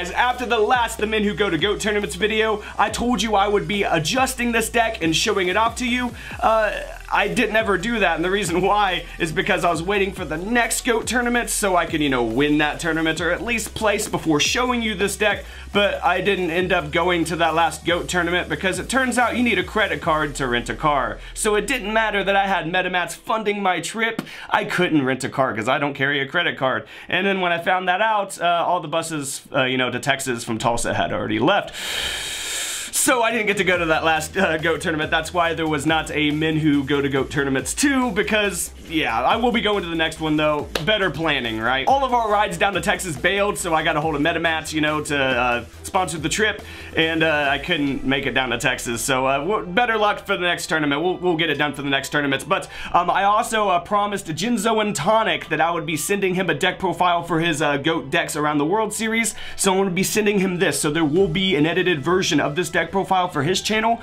guys. After the last The Men Who Go to GOAT Tournaments video, I told you I would be adjusting this deck and showing it off to you. Uh, I didn't ever do that, and the reason why is because I was waiting for the next GOAT tournament so I could, you know, win that tournament or at least place before showing you this deck, but I didn't end up going to that last GOAT tournament because it turns out you need a credit card to rent a car. So it didn't matter that I had MetaMats funding my trip, I couldn't rent a car because I don't carry a credit card. And then when I found that out, uh, all the buses, uh, you know, to Texas from Tulsa had already left. So I didn't get to go to that last uh, GOAT tournament. That's why there was not a Men Who Go to GOAT tournaments too, because, yeah, I will be going to the next one though. Better planning, right? All of our rides down to Texas bailed, so I got a hold of MetaMats, you know, to uh, sponsor the trip, and uh, I couldn't make it down to Texas. So uh, better luck for the next tournament. We'll, we'll, get it done for the next tournaments. But um, I also uh, promised Jinzo and Tonic that I would be sending him a deck profile for his uh, GOAT decks around the world series. So I'm going to be sending him this. So there will be an edited version of this deck deck profile for his channel,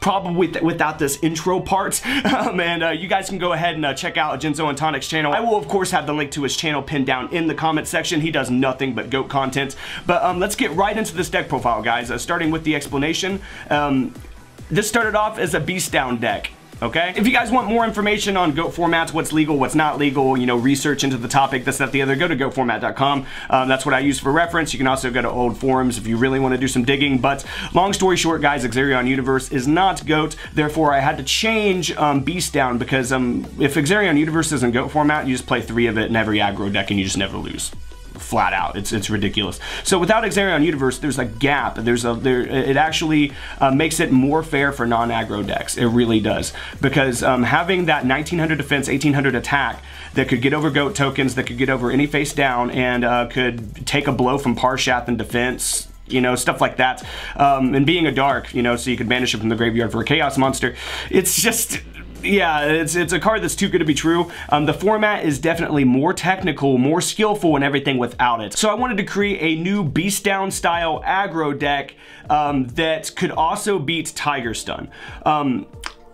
probably th without this intro part. um, and uh, you guys can go ahead and uh, check out Jinzo and Tonic's channel. I will, of course, have the link to his channel pinned down in the comment section. He does nothing but GOAT content. But um, let's get right into this deck profile, guys, uh, starting with the explanation. Um, this started off as a Beast Down deck okay? If you guys want more information on GOAT formats, what's legal, what's not legal, you know, research into the topic, this, that, the other, go to goatformat.com. Um, that's what I use for reference. You can also go to old forums if you really want to do some digging, but long story short, guys, Exarion Universe is not GOAT, therefore I had to change um, Beast down because um, if Exarion Universe isn't GOAT format, you just play three of it in every aggro deck and you just never lose flat out. It's it's ridiculous. So without Exarion Universe, there's a gap. There's a there. It actually uh, makes it more fair for non-aggro decks. It really does because um, having that 1900 defense, 1800 attack that could get over goat tokens, that could get over any face down, and uh, could take a blow from Parshath in defense you know, stuff like that. Um, and being a dark, you know, so you could banish it from the graveyard for a chaos monster. It's just yeah, it's it's a card that's too good to be true. Um, the format is definitely more technical, more skillful and everything without it. So I wanted to create a new Beast Down style aggro deck um, that could also beat Tiger Stun. Um,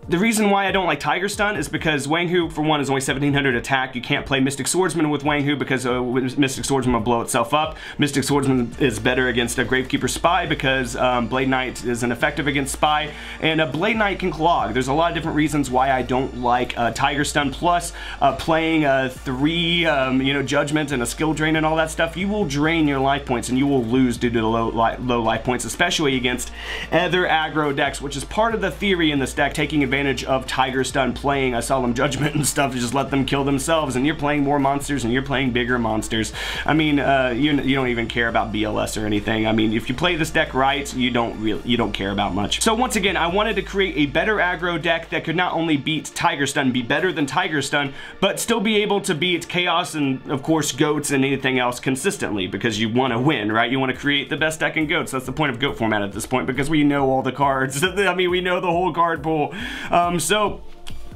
the reason why I don't like Tiger Stun is because Wang Hu, for one, is only 1700 attack. You can't play Mystic Swordsman with Wang Hu because uh, Mystic Swordsman will blow itself up. Mystic Swordsman is better against a Gravekeeper Spy because um, Blade Knight is ineffective against Spy, and a Blade Knight can clog. There's a lot of different reasons why I don't like uh, Tiger Stun. Plus, uh, playing uh, three, um, you know, Judgment and a Skill Drain and all that stuff, you will drain your life points and you will lose due to the low, li low life points, especially against other aggro decks, which is part of the theory in this deck, taking advantage advantage of Tiger Stun playing a Solemn Judgment and stuff to just let them kill themselves, and you're playing more monsters and you're playing bigger monsters. I mean, uh, you, you don't even care about BLS or anything. I mean, if you play this deck right, you don't really, you don't care about much. So once again, I wanted to create a better aggro deck that could not only beat Tiger Stun, be better than Tiger Stun, but still be able to beat Chaos and, of course, Goats and anything else consistently because you want to win, right? You want to create the best deck in Goats. That's the point of Goat format at this point because we know all the cards. I mean, we know the whole card pool. Um, so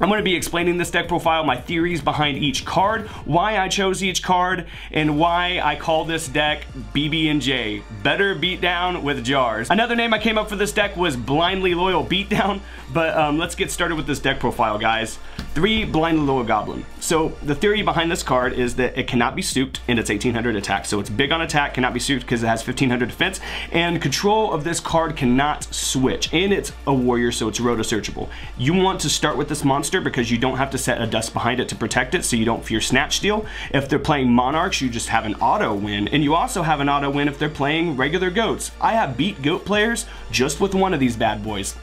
I'm going to be explaining this deck profile, my theories behind each card, why I chose each card, and why I call this deck BB&J, Better Beatdown with Jars. Another name I came up for this deck was Blindly Loyal Beatdown, but um, let's get started with this deck profile, guys. Three Blindly Loyal Goblin. So the theory behind this card is that it cannot be souped and it's 1800 attack. So it's big on attack, cannot be souped because it has 1500 defense, and control of this card cannot switch. And it's a warrior, so it's roto searchable. You want to start with this monster because you don't have to set a dust behind it to protect it, so you don't fear snatch steal. If they're playing monarchs, you just have an auto win, and you also have an auto win if they're playing regular goats. I have beat goat players just with one of these bad boys.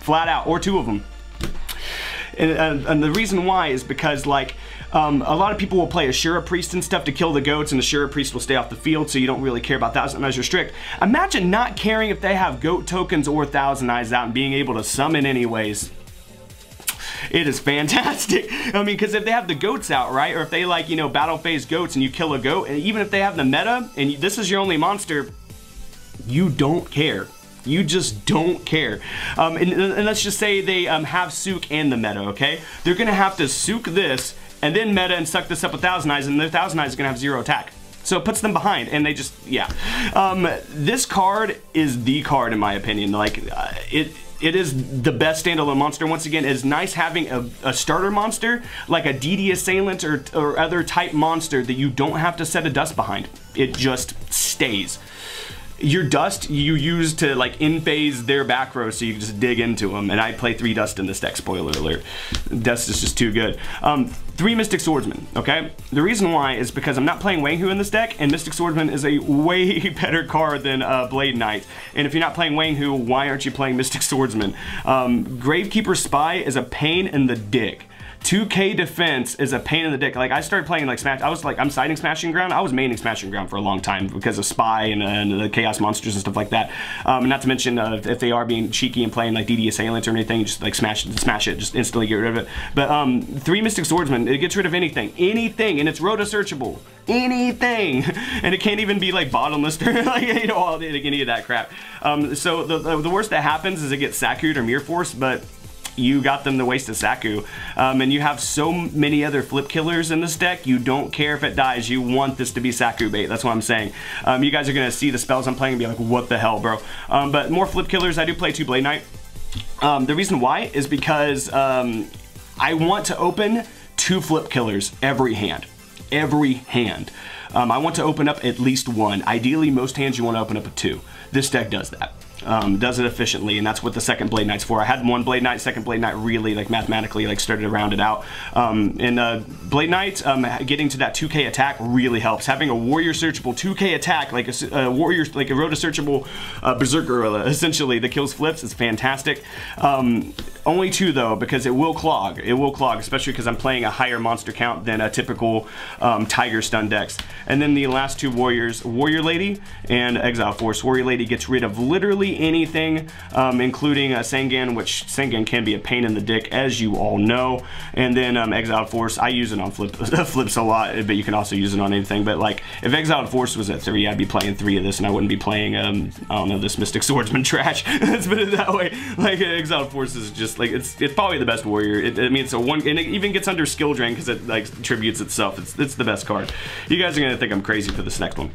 Flat out, or two of them. And, and, and, the reason why is because like um, a lot of people will play Ashura Priest and stuff to kill the goats and Ashura Priest will stay off the field so you don't really care about Thousand Eyes Restrict. Imagine not caring if they have goat tokens or Thousand Eyes out and being able to summon anyways it is fantastic. I mean, because if they have the goats out, right, or if they like, you know, battle phase goats and you kill a goat, and even if they have the meta, and this is your only monster, you don't care. You just don't care. Um, and, and, let's just say they um, have Sook and the meta, okay? They're gonna have to Sook this, and then meta and suck this up with Thousand Eyes, and their Thousand Eyes is gonna have zero attack. So it puts them behind, and they just, yeah. Um, this card is the card, in my opinion. Like, uh, it it is the best standalone monster. Once again, it's nice having a, a starter monster like a DD Assailant or, or other type monster that you don't have to set a dust behind. It just stays your dust you use to like in phase their back row so you can just dig into them and I play three dust in this deck spoiler alert. Dust is just too good. Um, three Mystic Swordsman okay? The reason why is because I'm not playing Wang-Hu in this deck and Mystic Swordsman is a way better card than uh, Blade Knight. And if you're not playing Wang-Hu why aren't you playing Mystic Swordsman um, Gravekeeper Spy is a pain in the dick 2K defense is a pain in the dick. Like I started playing like Smash, I was like, I'm siding Smashing Ground. I was maining Smashing Ground for a long time because of Spy and, and the Chaos Monsters and stuff like that. Um, not to mention uh, if they are being cheeky and playing like DD Assailant or anything, just like smash smash it, just instantly get rid of it. But um, three Mystic Swordsman, it gets rid of anything, anything, and it's roto searchable, anything, and it can't even be like bottomless or like you know all any of that crap. Um, so the, the, worst that happens is it gets Saku'd or Mirror Force, but you got them to waste a Saku. Um, and you have so many other flip killers in this deck, you don't care if it dies. You want this to be Saku bait. That's what I'm saying. Um, you guys are going to see the spells I'm playing and be like, what the hell, bro? Um, but more flip killers. I do play two Blade Knight. Um, the reason why is because um, I want to open two flip killers every hand. Every hand. Um, I want to open up at least one. Ideally, most hands you want to open up a two. This deck does that um, does it efficiently, and that's what the second Blade Knight's for. I had one Blade Knight, second Blade Knight really like mathematically like started to round it out. Um, and uh, Blade Knight um, getting to that 2K attack really helps. Having a warrior searchable 2K attack like a, a warrior like a rota searchable uh, berserker essentially that kills flips is fantastic. Um, only two though because it will clog. It will clog, especially because I'm playing a higher monster count than a typical um, Tiger stun decks. And then the last two warriors, Warrior Lady and Exile Force. Warrior Lady gets rid of literally anything, um, including a Sangan, which Sangan can be a pain in the dick, as you all know. And then um, Exiled Force, I use it on flip, flips a lot, but you can also use it on anything. But like, if Exile Force was at three, I'd be playing three of this, and I wouldn't be playing, um, I don't know, this Mystic Swordsman trash. Let's put it that way. Like, Exile Force is just like, it's it's probably the best warrior. It, I mean, it's a one, and it even gets under skill drain because it like tributes itself. It's, it's the best card. You guys are gonna think I'm crazy for this next one.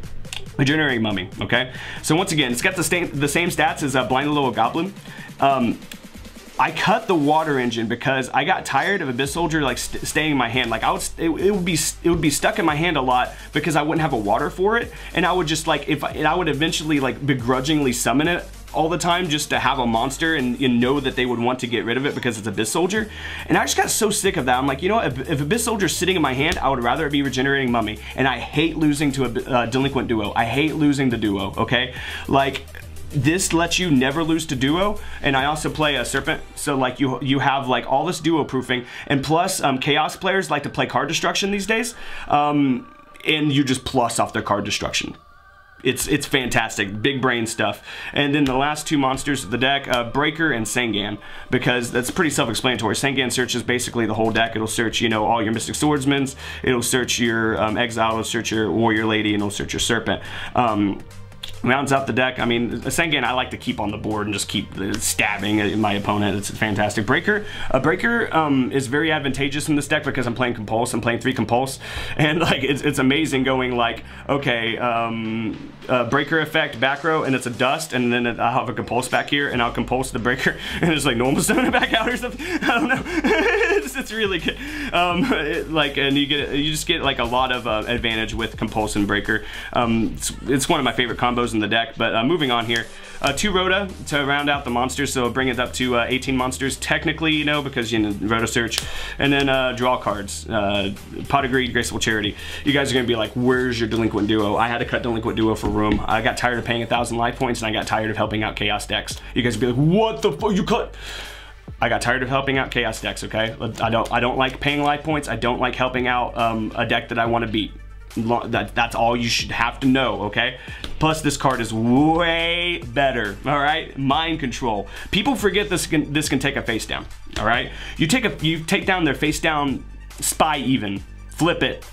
Regenerating Mummy, okay? So once again, it's got the, same, the same stats as a Blind Little Goblin. Um, I cut the water engine because I got tired of Abyss Soldier like st staying in my hand. Like I would, it, it, would be, it would be stuck in my hand a lot because I wouldn't have a water for it, and I would just like if I, I would eventually like begrudgingly summon it all the time just to have a monster and, know that they would want to get rid of it because it's Abyss Soldier. And I just got so sick of that. I'm like, you know what? If, if Abyss Soldier's sitting in my hand, I would rather it be Regenerating Mummy. And I hate losing to a uh, Delinquent Duo. I hate losing the Duo, okay? Like, this lets you never lose to duo and I also play a serpent so like you you have like all this duo proofing and plus um, chaos players like to play card destruction these days um, and you just plus off their card destruction it's it's fantastic, big brain stuff. And then the last two monsters of the deck, uh, Breaker and Sangan, because that's pretty self-explanatory. Sangan searches basically the whole deck. It'll search, you know, all your Mystic Swordsmans. It'll search your um, Exile. It'll search your Warrior Lady, and it'll search your Serpent. Um, rounds out the deck. I mean, Sangan I like to keep on the board and just keep stabbing my opponent. It's a fantastic. Breaker, a Breaker um, is very advantageous in this deck because I'm playing Compulse. I'm playing three Compulse, and like it's, it's amazing going like okay, um, uh, Breaker effect back row, and it's a dust, and then I'll have a Compulse back here, and I'll Compulse the Breaker, and it's like normal summon it back out or something. I don't know. it's, it's, really good. Um, it, like, and you get you just get like a lot of uh, advantage with Compulse and Breaker. Um, it's, it's one of my favorite combos in the deck. But uh, moving on here, uh, two Rota to round out the monsters, so bring it up to uh, 18 monsters technically, you know, because you know Rota search, and then uh, draw cards. Uh, Pot of Greed, Graceful Charity. You guys are gonna be like, where's your Delinquent Duo? I had to cut Delinquent Duo for room. I got tired of paying a thousand life points, and I got tired of helping out Chaos decks. You guys would be like, what the fuck you cut? I got tired of helping out Chaos decks, okay? I don't I don't like paying life points. I don't like helping out um, a deck that I want to beat. That, that's all you should have to know, okay? Plus, this card is way better, all right? Mind control. People forget this can, this can take a face down, all right? You take a you take down their face down spy even, flip it,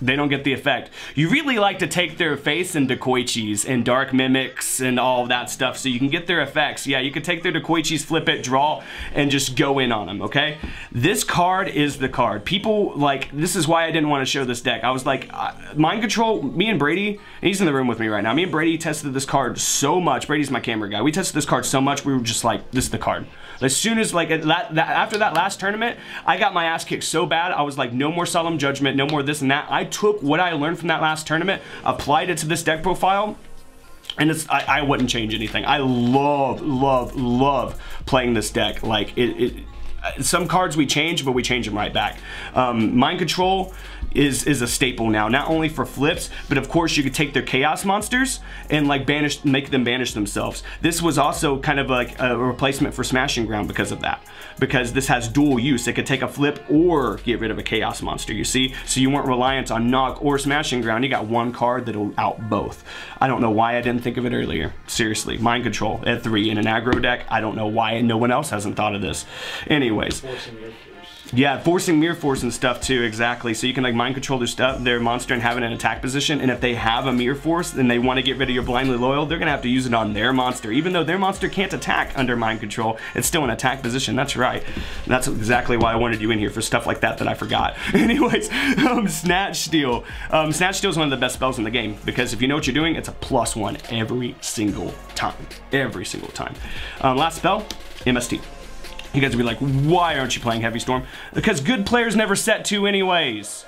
they don't get the effect. You really like to take their face into Koichis and Dark Mimics and all that stuff so you can get their effects. Yeah, you could take their Dekoichis, flip it, draw, and just go in on them, okay? This card is the card. People, like, this is why I didn't want to show this deck. I was like, uh, Mind Control, me and Brady, he's in the room with me right now. Me and Brady tested this card so much. Brady's my camera guy. We tested this card so much, we were just like, this is the card. As soon as, like, after that last tournament, I got my ass kicked so bad, I was like, no more Solemn Judgment, no more this and that. I took what I learned from that last tournament, applied it to this deck profile, and it's I, I wouldn't change anything. I love, love, love playing this deck. Like it, it some cards we change, but we change them right back. Um, Mind Control is is a staple now, not only for flips, but of course you could take their chaos monsters and like banish, make them banish themselves. This was also kind of like a replacement for Smashing Ground because of that, because this has dual use. It could take a flip or get rid of a chaos monster, you see? So you weren't reliant on knock or Smashing Ground. You got one card that'll out both. I don't know why I didn't think of it earlier. Seriously, Mind Control at three in an aggro deck. I don't know why no one else hasn't thought of this. Anyways. Yeah, forcing Mirror Force and stuff too, exactly. So you can like mind control their stuff, their monster and have it in attack position. And if they have a Mirror Force and they want to get rid of your Blindly Loyal, they're gonna have to use it on their monster. Even though their monster can't attack under mind control, it's still in attack position. That's right. And that's exactly why I wanted you in here for stuff like that that I forgot. Anyways, um, Snatch Steal. Um, Snatch Steal is one of the best spells in the game because if you know what you're doing, it's a plus one every single time. Every single time. Um, last spell, MST. You guys would be like, why aren't you playing Heavy Storm? Because good players never set to anyways.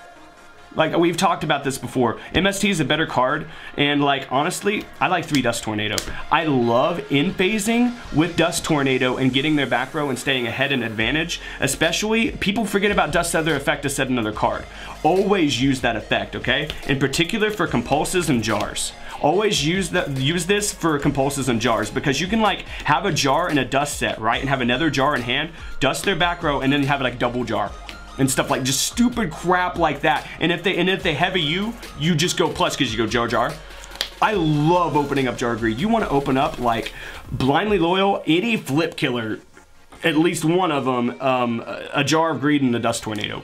Like, we've talked about this before. MST is a better card, and like, honestly, I like 3 Dust Tornado. I love in-phasing with Dust Tornado and getting their back row and staying ahead and advantage. Especially, people forget about Dust Feather effect to set another card. Always use that effect, okay? In particular for compulses and jars always use the use this for compulses and jars because you can like have a jar and a dust set, right? And have another jar in hand, dust their back row, and then have like double jar and stuff like just stupid crap like that. And if they and if they heavy you, you just go plus because you go jar jar. I love opening up jar greed. You want to open up like blindly loyal, any flip killer, at least one of them, um, a jar of greed and a dust tornado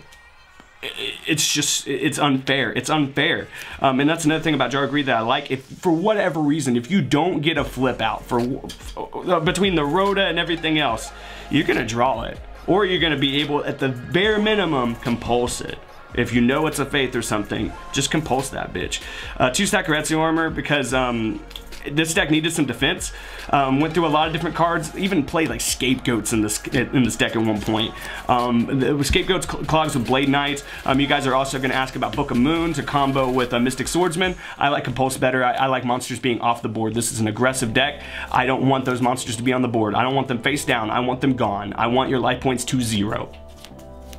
it's just it's unfair it's unfair. Um, and that's another thing about jar greed that i like. If for whatever reason if you don't get a flip out for uh, between the Rota and everything else you're gonna draw it. Or you're gonna be able at the bare minimum compulse it. If you know it's a faith or something, just compulse that bitch. Uh, two Sakuretsu armor because um, this deck needed some defense. Um, went through a lot of different cards, even played like scapegoats in this in this deck at one point. Um, scapegoats clogs with Blade Knights. Um, you guys are also going to ask about Book of Moons, a combo with a Mystic Swordsman. I like Compulse better. I, I, like monsters being off the board. This is an aggressive deck. I don't want those monsters to be on the board. I don't want them face down. I want them gone. I want your life points to zero.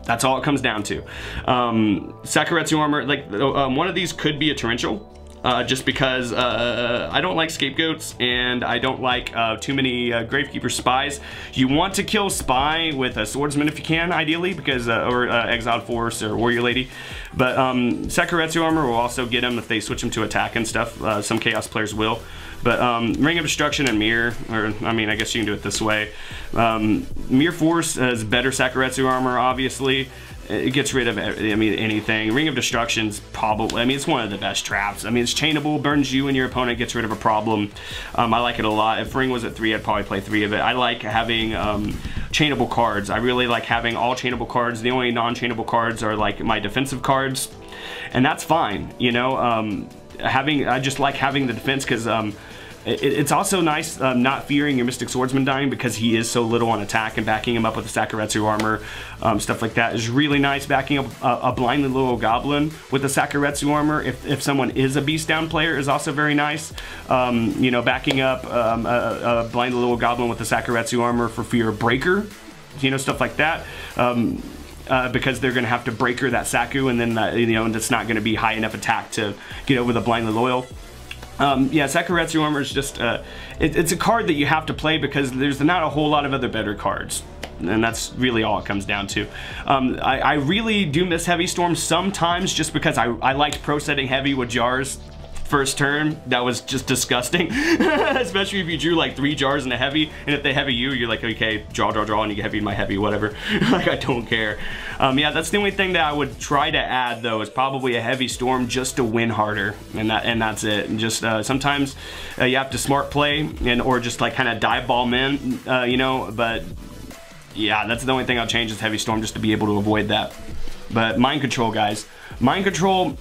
That's all it comes down to. Um, Sakuretsu armor, like um, one of these could be a torrential uh, just because uh, I don't like scapegoats and I don't like uh, too many uh, Gravekeeper spies. You want to kill spy with a swordsman if you can, ideally, because uh, or uh, exiled force or warrior lady. But um, Sakuretsu armor will also get them if they switch them to attack and stuff. some chaos players will. But um, Ring of Destruction and Mirror, or I mean, I guess you can do it this way. Um, Mirror Force has better Sakuretsu armor, obviously it gets rid of I mean anything. Ring of Destruction's probably I mean it's one of the best traps. I mean it's chainable, burns you and your opponent, gets rid of a problem. Um, I like it a lot. If Ring was at three, I'd probably play three of it. I like having um, chainable cards. I really like having all chainable cards. The only non-chainable cards are like my defensive cards, and that's fine. You know, um, having I just like having the defense because um, it's also nice um, not fearing your Mystic Swordsman dying because he is so little on attack and backing him up with the Sakuretsu armor, um, stuff like that is really nice. Backing up a, a blindly little goblin with the Sakuretsu armor, if, if someone is a beast down player, is also very nice. Um, you know, backing up um, a, a blindly little goblin with the Sakuretsu armor for fear of breaker, you know, stuff like that. Um, uh, because they're going to have to breaker that Saku, and then uh, you know and it's not going to be high enough attack to get over the blindly loyal. Um, yeah, Sakuretsu Armor is just, uh, it, it's a card that you have to play because there's not a whole lot of other better cards. And that's really all it comes down to. Um, I, I, really do miss Heavy Storm sometimes just because I, I liked pro setting heavy with jars first turn, that was just disgusting. Especially if you drew like three jars and a heavy, and if they heavy you, you're like, okay, draw, draw, draw, and you get heavy my heavy, whatever. like, I don't care. Um, yeah, that's the only thing that I would try to add, though, is probably a heavy storm just to win harder, and that and that's it. And just uh, sometimes uh, you have to smart play, and or just like kind of dive bomb in, uh, you know, but yeah, that's the only thing I'll change is heavy storm just to be able to avoid that. But mind control, guys. Mind control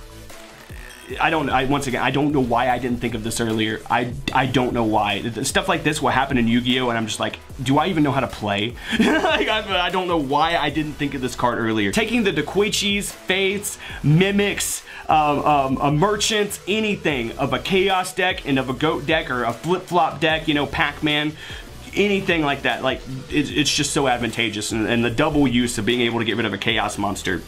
I don't. I once again, I don't know why I didn't think of this earlier. I I don't know why. Stuff like this will happen in Yu-Gi-Oh, and I'm just like, do I even know how to play? like, I, I, don't know why I didn't think of this card earlier. Taking the Dekoichis, Fates, Mimics, um, um, a Merchant, anything of a Chaos deck and of a Goat deck or a flip-flop deck, you know, Pac-Man, anything like that. Like, it's, just so advantageous. And the double use of being able to get rid of a Chaos monster.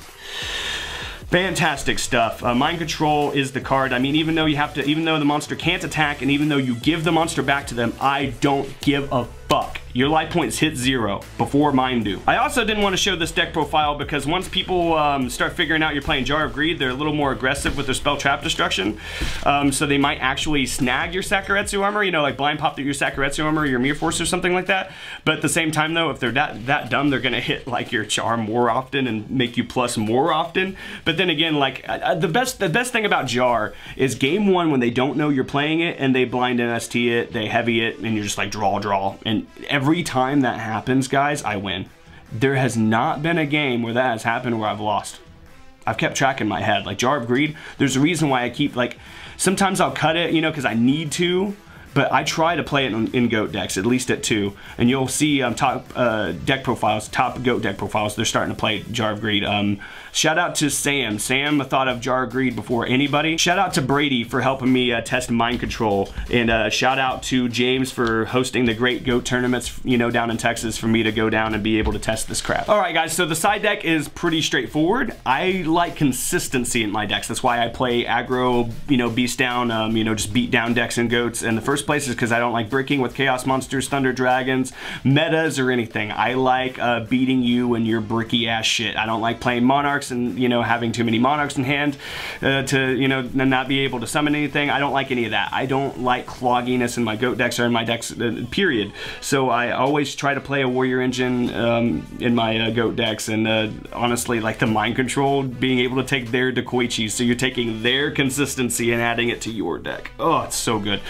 Fantastic stuff. Uh, Mind Control is the card. I mean, even though you have to, even though the monster can't attack, and even though you give the monster back to them, I don't give a fuck your life points hit zero before mine do. I also didn't want to show this deck profile because once people um, start figuring out you're playing Jar of Greed, they're a little more aggressive with their spell trap destruction. Um, so they might actually snag your Sakuretsu armor, you know, like blind pop your Sakuretsu armor or your Mirror Force or something like that. But at the same time though, if they're that, that dumb, they're gonna hit like your charm more often and make you plus more often. But then again, like uh, uh the best the best thing about Jar is game one when they don't know you're playing it and they blind MST it, they heavy it, and you're just like draw, draw. And every time that happens, guys, I win. There has not been a game where that has happened where I've lost. I've kept track in my head. Like Jar of Greed, there's a reason why I keep, like, sometimes I'll cut it, you know, because I need to, but I try to play it in, GOAT decks, at least at two. And you'll see um, top uh, deck profiles, top GOAT deck profiles, they're starting to play Jar of Greed. Um, shout out to Sam. Sam thought of Jar of Greed before anybody. Shout out to Brady for helping me uh, test mind control. And uh, shout out to James for hosting the great GOAT tournaments, you know, down in Texas for me to go down and be able to test this crap. All right, guys, so the side deck is pretty straightforward. I like consistency in my decks. That's why I play aggro, you know, beast down, um, you know, just beat down decks and goats. And the first place is because I don't like bricking with Chaos Monsters, Thunder Dragons, metas, or anything. I like uh, beating you and your bricky ass shit. I don't like playing Monarchs and, you know, having too many Monarchs in hand uh, to, you know, not be able to summon anything. I don't like any of that. I don't like clogginess in my goat decks or in my decks, uh, period. So I always try to play a Warrior Engine um, in my uh, goat decks and uh, honestly, like the mind control, being able to take their Dekoichi, so you're taking their consistency and adding it to your deck. Oh, it's so good.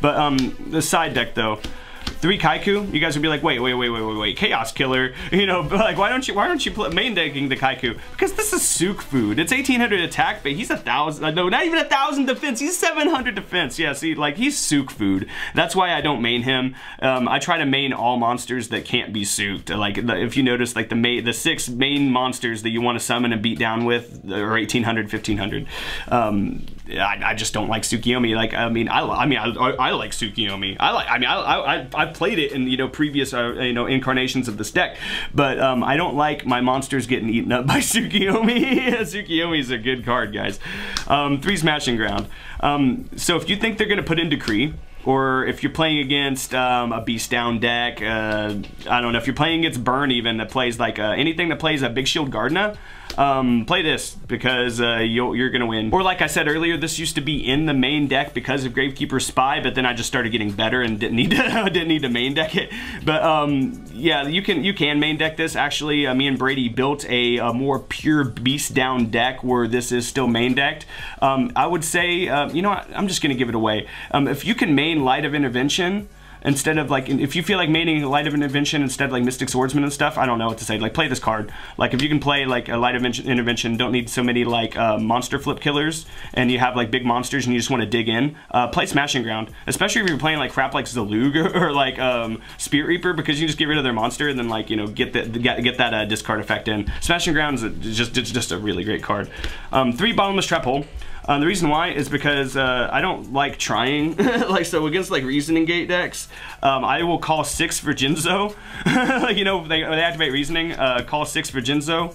But um, the side deck though, three Kycoo, you guys would be like, wait, wait, wait, wait, wait, wait, Chaos Killer, you know, like why don't you why don't you main decking the Kycoo? Because this is Sook food. It's 1800 attack, but he's a thousand. Uh, no, not even a thousand defense. He's 700 defense. Yeah, see, like he's Sook food. That's why I don't main him. Um, I try to main all monsters that can't be sooked. Like if you notice, like the main the six main monsters that you want to summon and beat down with are 1800, 1500. Um, I, I, just don't like Tsukiyomi. Like, I mean, I, I mean, I, I like Tsukiyomi. I like, I mean, I, I, I've played it in, you know, previous, uh, you know, incarnations of this deck, but um, I don't like my monsters getting eaten up by Tsukiyomi. Tsukiyomi is a good card, guys. Um, three Smashing Ground. Um, so if you think they're going to put in Decree, or if you're playing against um, a beast down deck, uh, I don't know, if you're playing against Burn even that plays like uh, anything that plays a Big Shield Gardna, um, play this because uh, you are gonna win. Or like I said earlier, this used to be in the main deck because of Gravekeeper Spy, but then I just started getting better and didn't need to didn't need to main deck it. But um, yeah, you can you can main deck this. Actually, uh, me and Brady built a, a, more pure beast down deck where this is still main decked. Um, I would say, uh, you know, what, I'm just gonna give it away. Um, if you can main Light of Intervention instead of like if you feel like maining light of intervention instead of like mystic swordsman and stuff i don't know what to say. Like play this card. Like if you can play like a light of intervention don't need so many like uh, monster flip killers and you have like big monsters and you just want to dig in uh, play smashing ground. Especially if you're playing like crap like Zaloog or, or like um, spirit reaper because you just get rid of their monster and then like you know get that get, get that uh, discard effect in. Smashing ground is just it's just a really great card. Um, three bottomless trap hole um, the reason why is because uh, I don't like trying. like, so against like reasoning gate decks, um, I will call six for Jinzo. you know, they, they activate reasoning, uh, call six for Jinzo.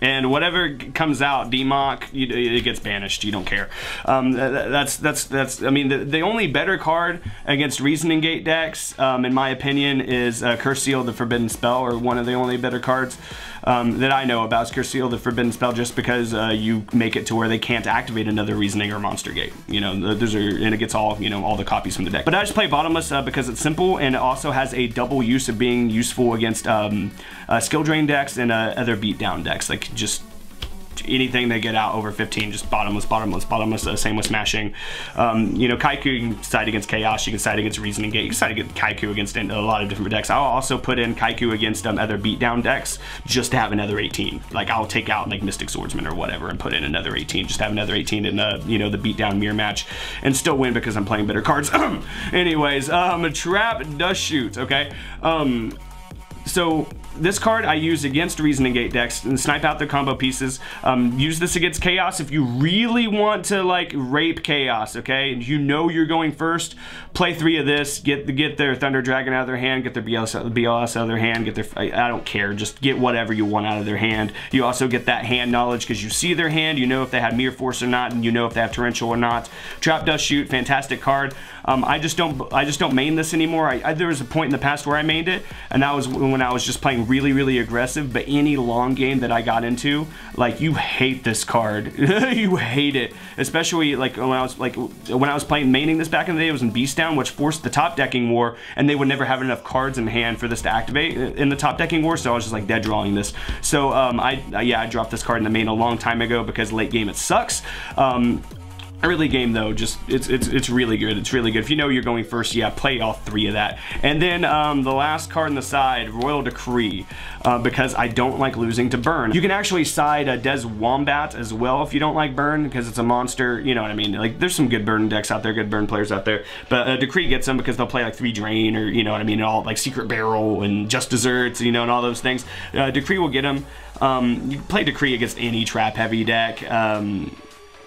And whatever comes out, Democ, it gets banished. You don't care. Um, that's that's that's. I mean, the, the only better card against Reasoning Gate decks, um, in my opinion, is uh, Curse Seal, the Forbidden Spell, or one of the only better cards um, that I know about Is Curse Seal, the Forbidden Spell, just because uh, you make it to where they can't activate another Reasoning or Monster Gate. You know, those are and it gets all you know all the copies from the deck. But I just play Bottomless uh, because it's simple and it also has a double use of being useful against um, uh, skill drain decks and uh, other beatdown decks. Like just anything they get out over 15, just bottomless, bottomless, bottomless. Uh, same with smashing. Um, you know, Kycoo you can side against Chaos, you can side against Reasoning Gate, you can side against Kycoo against a lot of different decks. I'll also put in Kycoo against um, other beatdown decks just to have another 18. Like I'll take out like Mystic Swordsman or whatever and put in another 18, just have another 18 in the you know the beatdown mirror match and still win because I'm playing better cards. Anyways, um, Trap Dust Shoot. Okay. Um, so this card I use against Reasoning Gate decks and snipe out their combo pieces. Um, use this against Chaos if you really want to like rape Chaos, okay? And you know you're going first, play three of this, get get their Thunder Dragon out of their hand, get their BLS, BLS out of their hand, get their, I, I don't care, just get whatever you want out of their hand. You also get that hand knowledge because you see their hand, you know if they have Mirror Force or not, and you know if they have Torrential or not. Trap Dust Shoot, fantastic card. Um, I just don't I just don't main this anymore. I, I, there was a point in the past where I mained it, and that was when I was just playing really, really aggressive. But any long game that I got into, like you hate this card, you hate it. Especially like when I was like when I was playing maining this back in the day, it was in Beast Down, which forced the top decking war, and they would never have enough cards in hand for this to activate in the top decking war. So I was just like dead drawing this. So um, I yeah I dropped this card in the main a long time ago because late game it sucks. Um, Early game though, just it's it's it's really good. It's really good. If you know you're going first, yeah, play all three of that. And then um, the last card on the side, Royal Decree, uh, because I don't like losing to Burn. You can actually side a Des Wombat as well if you don't like Burn, because it's a monster. You know what I mean? Like there's some good Burn decks out there, good Burn players out there. But uh, Decree gets them because they'll play like three Drain or you know what I mean, all like Secret Barrel and Just Desserts, you know, and all those things. Uh, Decree will get them. Um, you play Decree against any trap heavy deck. Um,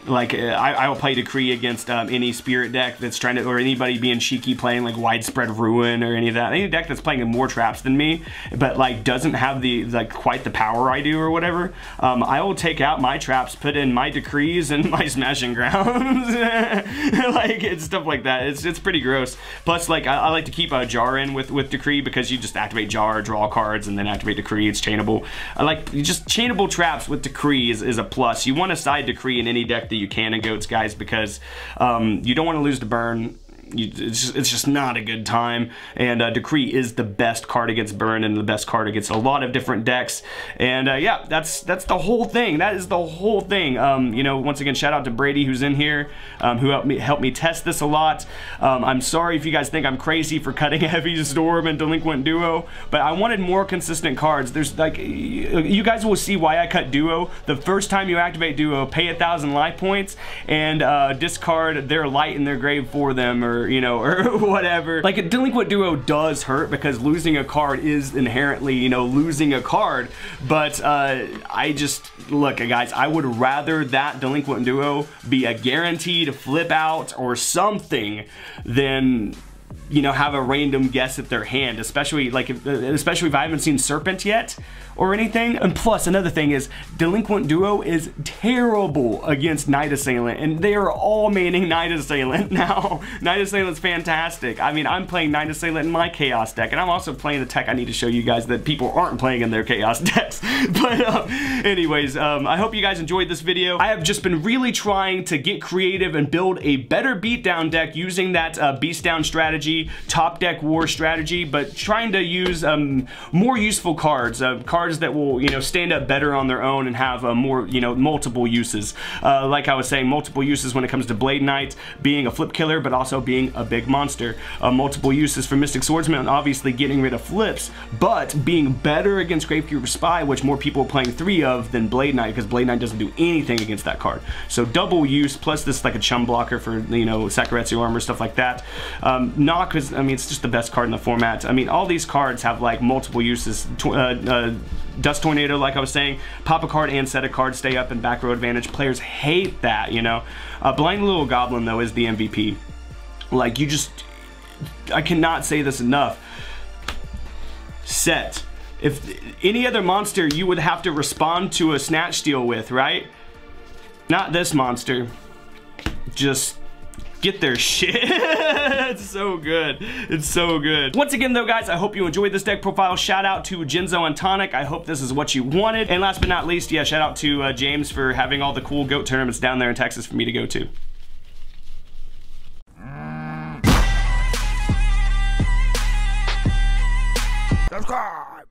like uh, I, I will play Decree against um, any Spirit deck that's trying to, or anybody being cheeky playing like Widespread Ruin or any of that. Any deck that's playing more traps than me, but like doesn't have the like quite the power I do or whatever. Um, I will take out my traps, put in my decrees and my smashing grounds, like it's stuff like that. It's it's pretty gross. Plus, like I, I, like to keep a jar in with with decree because you just activate jar, draw cards, and then activate decree. It's chainable. I like just chainable traps with decree is, is a plus. You want to side decree in any deck that you can in goats, guys, because um, you don't want to lose to burn you, it's, just, it's, just, not a good time. And uh, Decree is the best card against Burn and the best card against a lot of different decks. And uh, yeah, that's that's the whole thing. That is the whole thing. Um, you know, once again, shout out to Brady who's in here, um, who helped me helped me test this a lot. Um, I'm sorry if you guys think I'm crazy for cutting Heavy Storm and Delinquent Duo, but I wanted more consistent cards. There's like, you guys will see why I cut Duo. The first time you activate Duo, pay a thousand life points and uh, discard their light in their grave for them or you know, or whatever. Like a Delinquent Duo does hurt because losing a card is inherently, you know, losing a card. But uh, I just, look guys, I would rather that Delinquent Duo be a guaranteed flip out or something than you know, have a random guess at their hand, especially like, if, especially if I haven't seen Serpent yet or anything. And plus, another thing is Delinquent Duo is terrible against Night Assailant, and they are all manning Night Assailant now. Night Assailant's fantastic. I mean, I'm playing Night Assailant in my Chaos deck, and I'm also playing the tech I need to show you guys that people aren't playing in their Chaos decks. but uh, anyways, um, I hope you guys enjoyed this video. I have just been really trying to get creative and build a better beatdown deck using that uh, beast down top deck war strategy, but trying to use um, more useful cards, uh, cards that will, you know, stand up better on their own and have uh, more, you know, multiple uses. Uh, like I was saying, multiple uses when it comes to Blade Knight, being a flip killer, but also being a big monster. Uh, multiple uses for Mystic Swordsman, obviously getting rid of flips, but being better against Gravekeeper Spy, which more people are playing three of than Blade Knight, because Blade Knight doesn't do anything against that card. So double use, plus this like a chum blocker for, you know, Sakuretsu armor, stuff like that. Um, knock because I mean it's just the best card in the format. I mean all these cards have like multiple uses. Uh, uh, Dust Tornado, like I was saying, pop a card and set a card, stay up and back row advantage. Players hate that, you know. Uh, Blind Little Goblin though is the MVP. Like you just, I cannot say this enough. Set. If any other monster you would have to respond to a Snatch Steal with, right? Not this monster. Just get their shit. it's so good. It's so good. Once again though guys, I hope you enjoyed this deck profile. Shout out to Jinzo and Tonic. I hope this is what you wanted. And last but not least, yeah, shout out to uh, James for having all the cool GOAT tournaments down there in Texas for me to go to. Subscribe!